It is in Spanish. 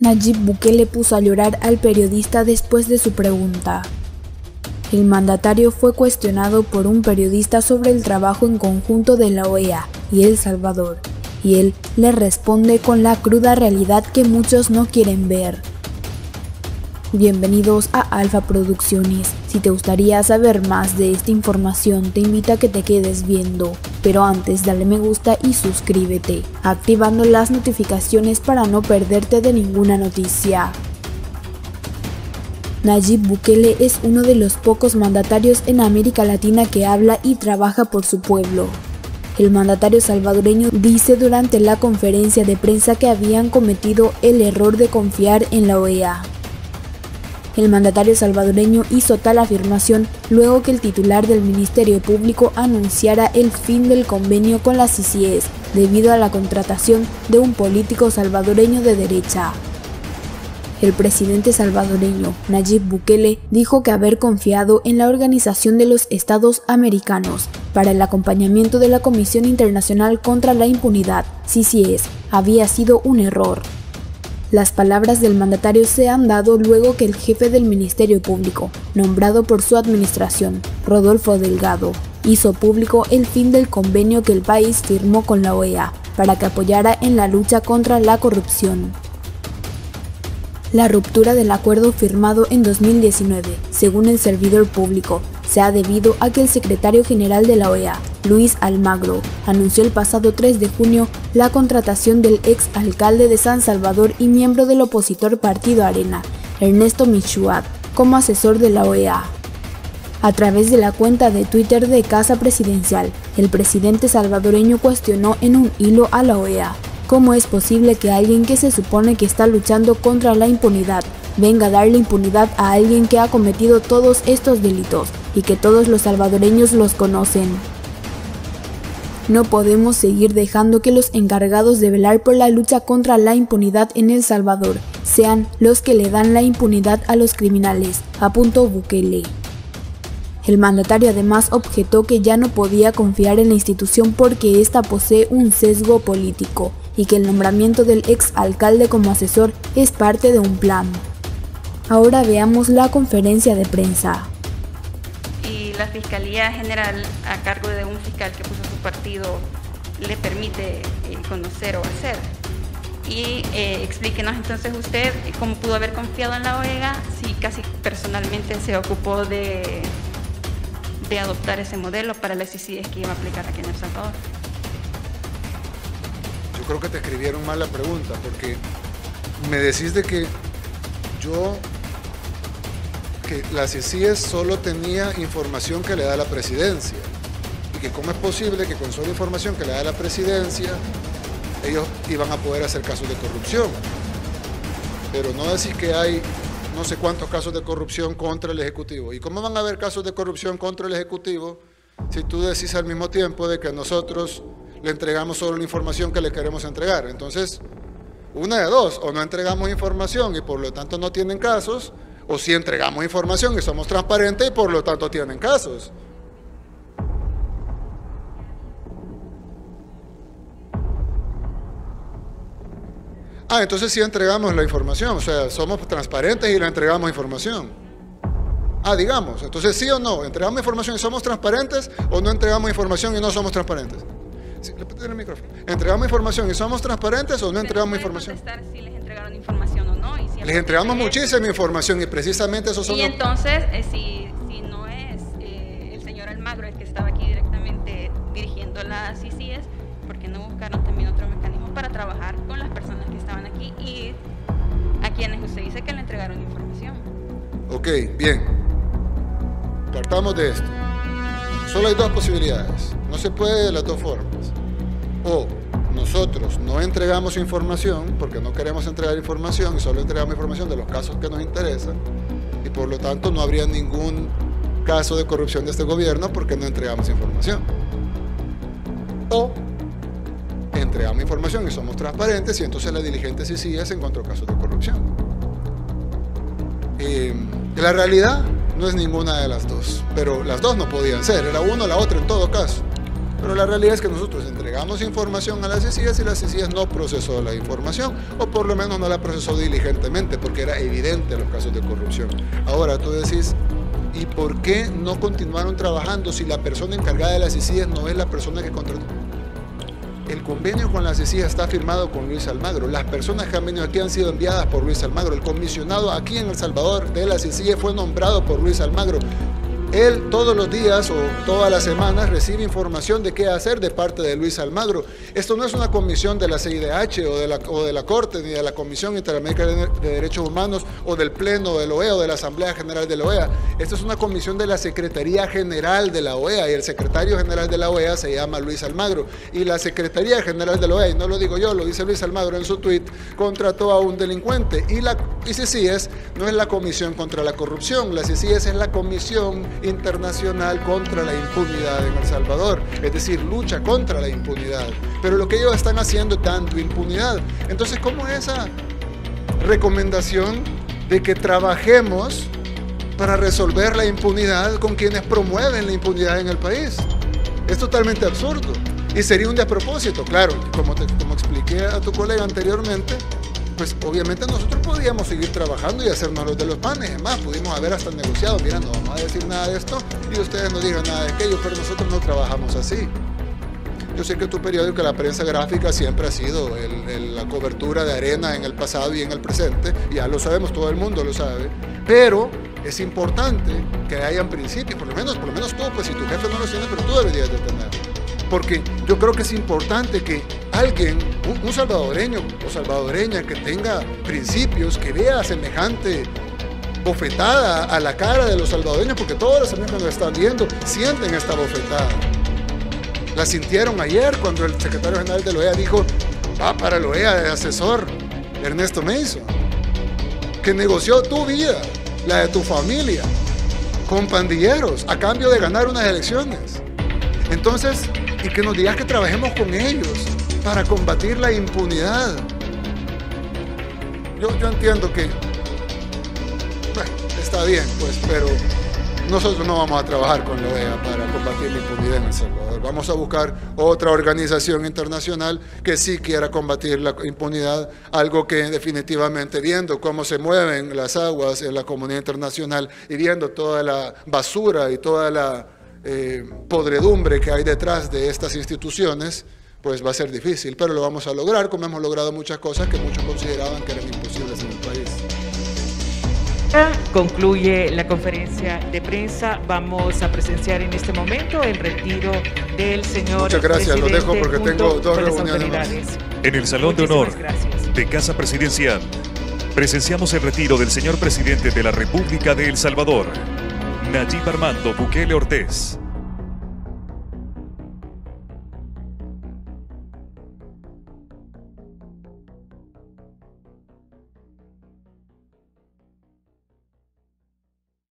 Nayib Bukele puso a llorar al periodista después de su pregunta. El mandatario fue cuestionado por un periodista sobre el trabajo en conjunto de la OEA y El Salvador, y él le responde con la cruda realidad que muchos no quieren ver. Bienvenidos a Alfa Producciones. Si te gustaría saber más de esta información, te invito a que te quedes viendo. Pero antes dale me gusta y suscríbete, activando las notificaciones para no perderte de ninguna noticia. Nayib Bukele es uno de los pocos mandatarios en América Latina que habla y trabaja por su pueblo. El mandatario salvadoreño dice durante la conferencia de prensa que habían cometido el error de confiar en la OEA. El mandatario salvadoreño hizo tal afirmación luego que el titular del Ministerio Público anunciara el fin del convenio con las CICIES debido a la contratación de un político salvadoreño de derecha. El presidente salvadoreño Nayib Bukele dijo que haber confiado en la Organización de los Estados Americanos para el acompañamiento de la Comisión Internacional contra la Impunidad, CICIES, había sido un error. Las palabras del mandatario se han dado luego que el jefe del Ministerio Público, nombrado por su administración, Rodolfo Delgado, hizo público el fin del convenio que el país firmó con la OEA para que apoyara en la lucha contra la corrupción. La ruptura del acuerdo firmado en 2019, según el servidor público, se ha debido a que el secretario general de la OEA, Luis Almagro, anunció el pasado 3 de junio la contratación del ex alcalde de San Salvador y miembro del opositor Partido Arena, Ernesto Michuat, como asesor de la OEA. A través de la cuenta de Twitter de Casa Presidencial, el presidente salvadoreño cuestionó en un hilo a la OEA cómo es posible que alguien que se supone que está luchando contra la impunidad venga a darle impunidad a alguien que ha cometido todos estos delitos y que todos los salvadoreños los conocen. No podemos seguir dejando que los encargados de velar por la lucha contra la impunidad en El Salvador sean los que le dan la impunidad a los criminales, apuntó Bukele. El mandatario además objetó que ya no podía confiar en la institución porque ésta posee un sesgo político y que el nombramiento del ex alcalde como asesor es parte de un plan. Ahora veamos la conferencia de prensa la Fiscalía General a cargo de un fiscal que puso su partido le permite eh, conocer o hacer. Y eh, explíquenos entonces usted cómo pudo haber confiado en la OEGA si casi personalmente se ocupó de, de adoptar ese modelo para las ICIDES que iba a aplicar aquí en El Salvador. Creo que te escribieron mal la pregunta porque me decís de que yo que la CICIES solo tenía información que le da la presidencia y que cómo es posible que con solo información que le da la presidencia ellos iban a poder hacer casos de corrupción. Pero no decir que hay no sé cuántos casos de corrupción contra el Ejecutivo. ¿Y cómo van a haber casos de corrupción contra el Ejecutivo si tú decís al mismo tiempo de que nosotros le entregamos solo la información que le queremos entregar? Entonces, una de dos, o no entregamos información y por lo tanto no tienen casos, o si entregamos información y somos transparentes y por lo tanto tienen casos. Ah, entonces sí entregamos la información, o sea, somos transparentes y le entregamos información. Ah, digamos, entonces sí o no, entregamos información y somos transparentes o no entregamos información y no somos transparentes. Sí, el micrófono. ¿Entregamos información y somos transparentes o no entregamos información? si les entregaron información o no. Les entregamos muchísima información y precisamente eso son... Y entonces, eh, si, si, no es eh, el señor Almagro el que estaba aquí directamente dirigiendo las ICIES, ¿por qué no buscaron también otro mecanismo para trabajar con las personas que estaban aquí y a quienes usted dice que le entregaron información? Ok, bien. Partamos de esto. Solo hay dos posibilidades. No se puede de las dos formas. O nosotros no entregamos información porque no queremos entregar información y solo entregamos información de los casos que nos interesan y por lo tanto no habría ningún caso de corrupción de este gobierno porque no entregamos información. O entregamos información y somos transparentes y entonces la diligente sí sigue se encontró casos de corrupción. Eh, la realidad no es ninguna de las dos, pero las dos no podían ser, era uno o la otra en todo caso. Pero la realidad es que nosotros entregamos información a las CICIAS y las CICIAS no procesó la información, o por lo menos no la procesó diligentemente, porque era evidente los casos de corrupción. Ahora tú decís, ¿y por qué no continuaron trabajando si la persona encargada de las CICIAS no es la persona que contrató? El convenio con la CICIA está firmado con Luis Almagro. Las personas que han venido aquí han sido enviadas por Luis Almagro. El comisionado aquí en El Salvador de la CICIA fue nombrado por Luis Almagro. Él todos los días o todas las semanas recibe información de qué hacer de parte de Luis Almagro. Esto no es una comisión de la CIDH o de la, o de la Corte, ni de la Comisión Interamericana de Derechos Humanos, o del Pleno de la OEA, o de la Asamblea General de la OEA. Esto es una comisión de la Secretaría General de la OEA, y el secretario general de la OEA se llama Luis Almagro. Y la Secretaría General de la OEA, y no lo digo yo, lo dice Luis Almagro en su tuit, contrató a un delincuente. Y la ICCIES no es la Comisión contra la Corrupción, la ICCIES es la Comisión internacional contra la impunidad en El Salvador, es decir, lucha contra la impunidad. Pero lo que ellos están haciendo es dando impunidad. Entonces, ¿cómo es esa recomendación de que trabajemos para resolver la impunidad con quienes promueven la impunidad en el país? Es totalmente absurdo. Y sería un despropósito, claro, como, te, como expliqué a tu colega anteriormente, pues obviamente nosotros podíamos seguir trabajando y hacernos los de los panes. Es más, pudimos haber hasta negociado, mira, no vamos a decir nada de esto y ustedes no digan nada de aquello, pero nosotros no trabajamos así. Yo sé que tu periódico, la prensa gráfica, siempre ha sido la cobertura de arena en el pasado y en el presente, ya lo sabemos, todo el mundo lo sabe, pero es importante que hayan principios, por lo menos, por lo menos tú, pues si tu jefe no los tiene, pero tú deberías de tener. Porque yo creo que es importante que alguien, un, salvadoreño o salvadoreña que tenga principios, que vea semejante bofetada a la cara de los salvadoreños, porque todos los amigos que nos están viendo sienten esta bofetada. La sintieron ayer cuando el secretario general de la OEA dijo, va para la OEA de asesor Ernesto Mason, que negoció tu vida, la de tu familia, con pandilleros, a cambio de ganar unas elecciones. Entonces, y que nos digas que trabajemos con ellos, para combatir la impunidad. Yo, entiendo que bueno, está bien, pues, pero nosotros no vamos a trabajar con la OEA para combatir la impunidad en El Salvador. Vamos a buscar otra organización internacional que sí quiera combatir la impunidad, algo que definitivamente viendo cómo se mueven las aguas en la comunidad internacional y viendo toda la basura y toda la eh, podredumbre que hay detrás de estas instituciones, pues va a ser difícil, pero lo vamos a lograr, como hemos logrado muchas cosas que muchos consideraban que eran imposibles en el país. Concluye la conferencia de prensa. Vamos a presenciar en este momento el retiro del señor. Muchas gracias, lo dejo porque tengo dos reuniones. En el Salón de Honor de Casa Presidencial, presenciamos el retiro del señor presidente de la República de El Salvador, Nayib Armando Bukele Ortiz.